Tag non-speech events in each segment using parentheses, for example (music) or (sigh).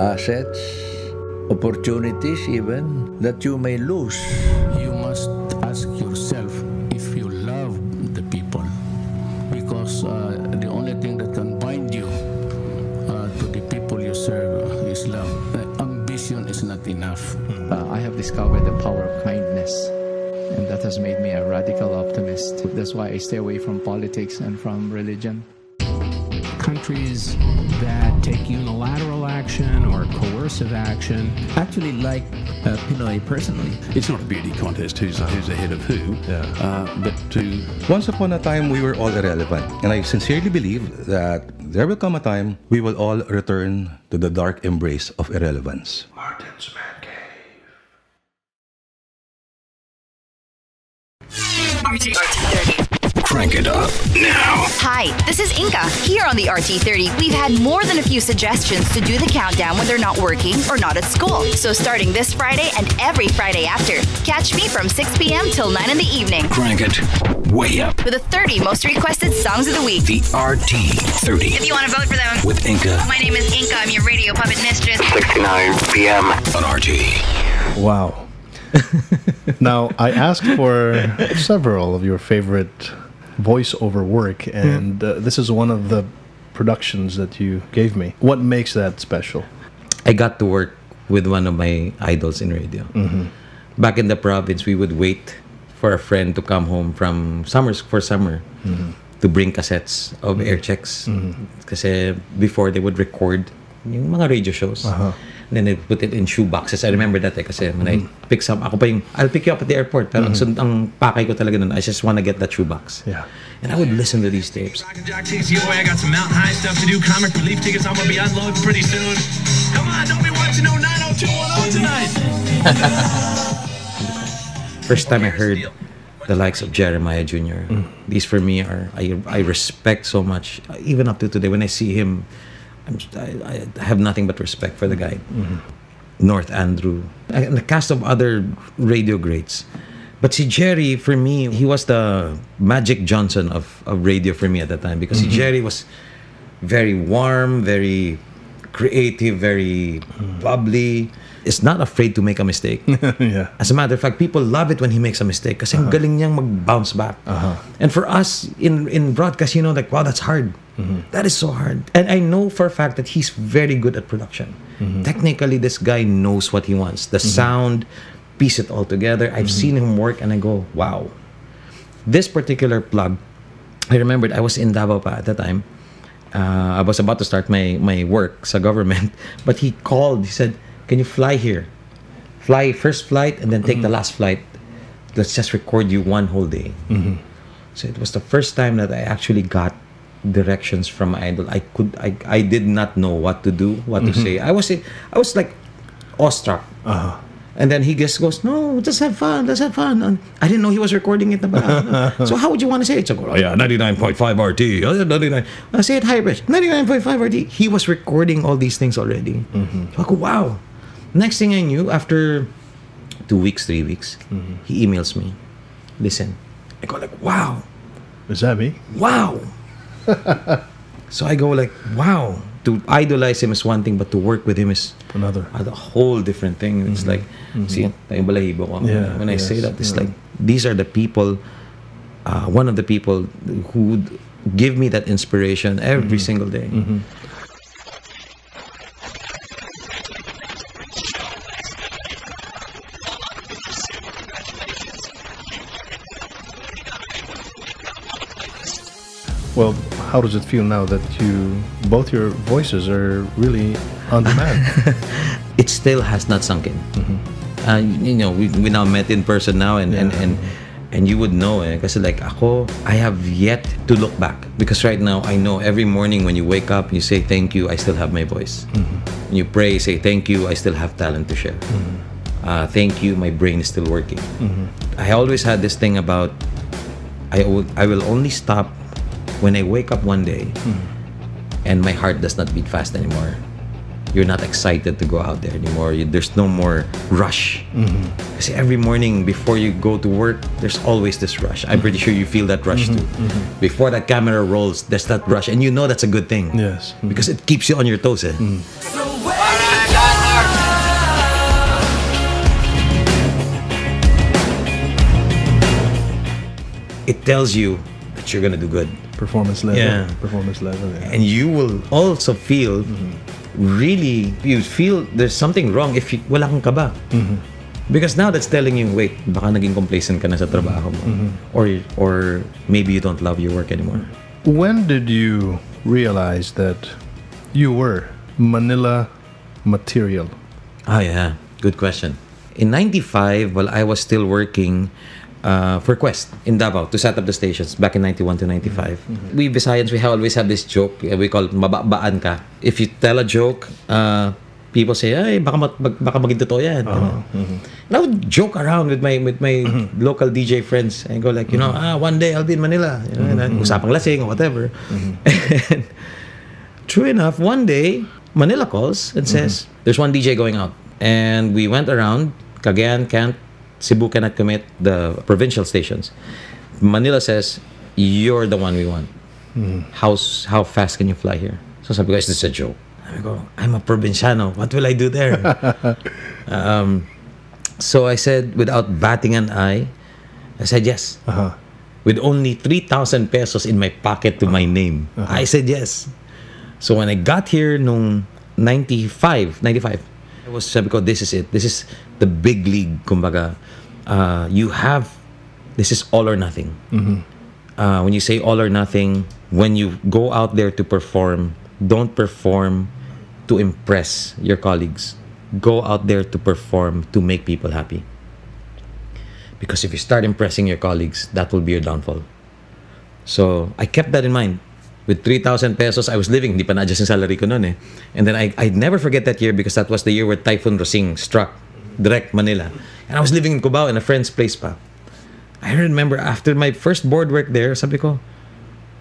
assets, opportunities even that you may lose. You must ask yourself if you love the people because uh, the only thing that can bind you uh, to the people you serve is love. Uh, ambition is not enough. Uh, I have discovered the power of kindness, and that has made me a radical optimist. That's why I stay away from politics and from religion. Countries that take unilateral action or coercive action. actually like uh, Pinoy personally. It's not a beauty contest who's, who's ahead of who, Yeah. uh, but to Once upon a time, we were all irrelevant. And I sincerely believe that there will come a time we will all return to the dark embrace of irrelevance. Martin's Man Cave. RT30. Crank it up now. Hi, this is Inka. Here on the RT30, we've had more than a few suggestions to do the countdown when they're not working or not at school. So starting this Friday and every Friday after, catch me from 6 p.m. till 9 in the evening Crank it way up. with the 30 most requested songs of the week. The RT30 If you want to vote for them, with Inca my name is Inka. I'm your radio puppet mistress. 69 p.m. on RT. Wow. (laughs) now, I asked for several of your favorite voiceover work, hmm. and uh, this is one of the productions that you gave me. What makes that special? I got to work with one of my idols in radio. Mm-hmm. Back in the province, we would wait for a friend to come home from summers for summer mm-hmm. to bring cassettes of air checks. Mm-hmm. Kasi before they would record yung mga radio shows. Uh-huh. And then they put it in shoe boxes. I remember that eh, kasi when I mm-hmm. pick some, ako pa yung, I'll pick you up at the airport. Pero ang, mm-hmm. sun- ang pakay ko talaga nun, I just wanna get that shoe box. Yeah. And I would listen to these tapes. Rock and Jock takes you away. I got some mountain high stuff to do. Comic relief tickets. I'm gonna be unloading pretty soon. Come on, don't be watching no 90210 tonight. (laughs) first time I heard the likes of Jeremiah Jr. Mm. These for me are I I respect so much even up to today when I see him. I'm, I, I have nothing but respect for the guy. North Andrew and the cast of other radio greats. But see Jerry for me he was the Magic Johnson of, of radio for me at that time because see, mm-hmm. Jerry was very warm, very creative, very bubbly. Is not afraid to make a mistake. (laughs) yeah. As a matter of fact, people love it when he makes a mistake kasi ang uh-huh. galing niyang mag-bounce back. Uh-huh. And for us in in broadcast, you know, like, wow, that's hard. Mm-hmm. That is so hard. And I know for a fact that he's very good at production. Mm-hmm. Technically, this guy knows what he wants. The mm-hmm. sound, piece it all together. I've seen him work and I go, wow. This particular plug, I remembered I was in Davao pa at the time. Uh, I was about to start my, my work sa government. (laughs) But he called, he said, can you fly here? Fly first flight and then take the mm-hmm. last flight. Let's just record you one whole day. Mm-hmm. So it was the first time that I actually got directions from my idol. I could I, I did not know what to do, what to mm-hmm. say. I was I was like awestruck. Uh-huh. And then he just goes, no, let's have fun, let's have fun. And I didn't know he was recording it. (laughs) so how would you want to say it? So, go, oh yeah, 99.5 RT. Oh, yeah, 99. I say it high pitch, 99.5 RT. He was recording all these things already. So I go, wow. Next thing I knew, after two weeks, three weeks, mm-hmm. he emails me, listen. I go like, wow, Is that me? wow. (laughs) so I go like, wow. To idolize him is one thing, but to work with him is Another. a whole different thing. It's mm-hmm. like, mm-hmm. see, tayong balahibo ko. Yeah, when I say that, it's yeah. like, these are the people, uh, one of the people who would give me that inspiration every single day. Well, how does it feel now that you both your voices are really on demand? (laughs) it still has not sunk in. Uh, you know, we, we now met in person now, and and, Yeah. and and you would know eh, kasi like ako, I have yet to look back because right now I know every morning when you wake up, you say thank you, I still have my voice. When you pray, say thank you, I still have talent to share. Uh, thank you, my brain is still working. I always had this thing about I will I will only stop when I wake up one day mm. and my heart does not beat fast anymore, you're not excited to go out there anymore. You, there's no more rush. Mm-hmm. Every morning before you go to work, there's always this rush. I'm pretty sure you feel that rush mm-hmm. too. Mm-hmm. Before that camera rolls, there's that rush, and you know that's a good thing. Yes. Mm-hmm. Because it keeps you on your toes. Eh? Mm. It tells you that you're gonna do good. Performance level. Yeah. Performance level. Yeah. and you will also feel mm-hmm. really you feel there's something wrong if you, wala kang kaba mm-hmm. because now that's telling you wait baka naging complacent ka na sa trabaho mo mm-hmm. or or maybe you don't love your work anymore When did you realize that you were Manila material? oh yeah good question in 95 while I was still working uh, for Quest in Davao to set up the stations back in 91 to 95 mm-hmm. Mm-hmm. we Visayans we have always have this joke uh, we call it mababaan ka. If you tell a joke uh, people say ay baka bak- baka maging totoo yan. And I would joke around with my with my mm-hmm. local DJ friends. And go like you know ah one day I'll be in Manila. You know, and then usapang lasing or whatever. (laughs) And true enough one day Manila calls and says there's one DJ going out. And we went around Cagayan Kent Cebu cannot commit the provincial stations. Manila says you're the one we want. How how fast can you fly here? So sabi ko is this a joke. I go I'm a provinciano what will I do there? (laughs) Um, so I said without batting an eye I said yes. Uh-huh. with only 3,000 pesos in my pocket to my name. I said yes. So when I got here nung 95, 95, I was sabi ko, this is it. This is the big league, kumbaga. Uh, you have, this is all or nothing. Uh, when you say all or nothing, when you go out there to perform, don't perform to impress your colleagues. Go out there to perform to make people happy. Because if you start impressing your colleagues, that will be your downfall. So I kept that in mind. With 3,000 pesos, I was living, hindi pa na-adjust yung salary ko noon eh. And then I, I'd never forget that year because that was the year where Typhoon Rosing struck direct Manila. And I was living in Cubao in a friend's place pa. I remember after my first board work there, sabi ko,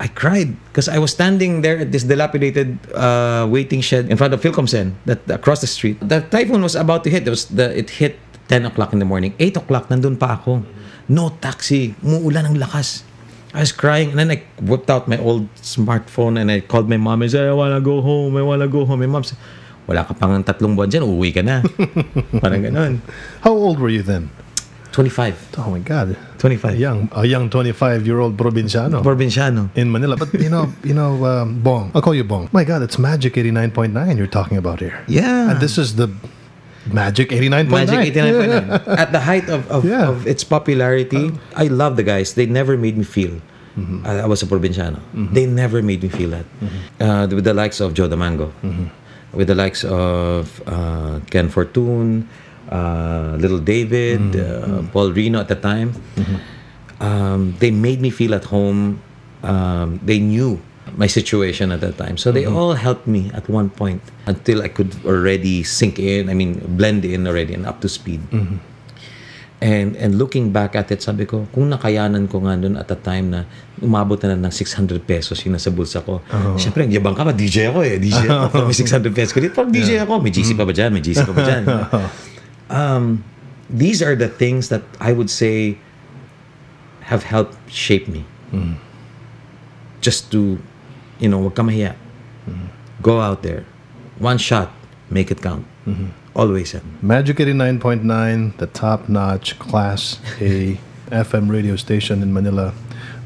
I cried because I was standing there at this dilapidated uh, waiting shed in front of Philcomsen that across the street. The typhoon was about to hit. It was the it hit 10 o'clock in the morning. 8 o'clock nandun pa ako. No taxi. Muulan ng lakas. I was crying and then I whipped out my old smartphone and I called my mom and said, I wanna go home. I wanna go home. My mom said, wala ka pang tatlong buwan dyan, uuwi ka na. (laughs) Parang ganun. How old were you then? 25. Oh my God. 25. A young, a young 25 year old provinciano. Provinciano. in Manila. But you know, you know, um, Bong. I'll call you Bong. My God, it's Magic 89.9 you're talking about here. Yeah. And this is the Magic 89.9. Magic 89.9. (laughs) At the height of, of, Yeah. of its popularity, I love the guys. They never made me feel I, I was a provinciano. They never made me feel that. Uh, with the likes of Joe D'Mango, with the likes of uh, Ken Fortune, uh, Little David, uh, Paul Reno at the time, um, they made me feel at home. Um, they knew my situation at that time. So they all helped me at one point until I could already sink in, I mean, blend in already and up to speed. And and looking back at it, sabi ko, kung nakayanan ko nga at the time na umabot na ng 600 pesos yung nasa bulsa ko. Siyempre, ang yabang ka ba? DJ ako eh. DJ ako. (laughs) May 600 pesos ko dito. Parang DJ ako. May GC pa ba dyan? May GC pa ba dyan? (laughs) um, these are the things that I would say have helped shape me. Just to, you know, wag ka mahiya. Go out there. One shot. Make it count. Always yan. Magic 89.9, the top notch Class A (laughs) FM radio station in Manila,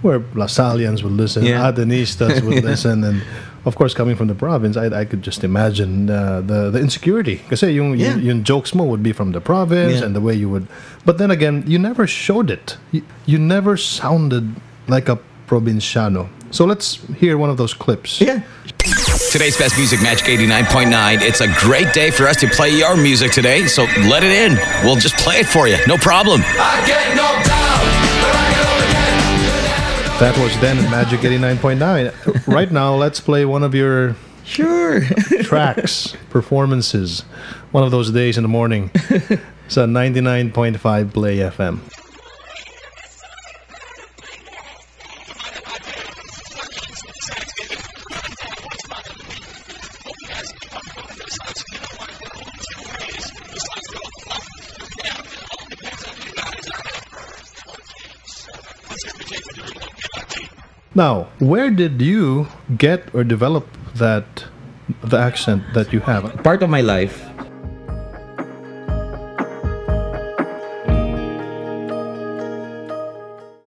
where Lasallians would listen, Yeah. Atenistas would (laughs) listen, and of course, coming from the province, I, I could just imagine uh, the the insecurity. Because yung, Yeah. yung, yung jokes mo would be from the province Yeah. and the way you would. But then again, you never showed it. You, you never sounded like a provinciano. So let's hear one of those clips. Yeah. Today's best music, Magic 89.9. It's a great day for us to play your music today, so let it in. We'll just play it for you. No problem. That was then at Magic 89.9. right now, let's play one of your Sure. (laughs) tracks, performances. One of those days in the morning. It's a 99.5 Play FM. Now, where did you get or develop that the accent that you have? part of my life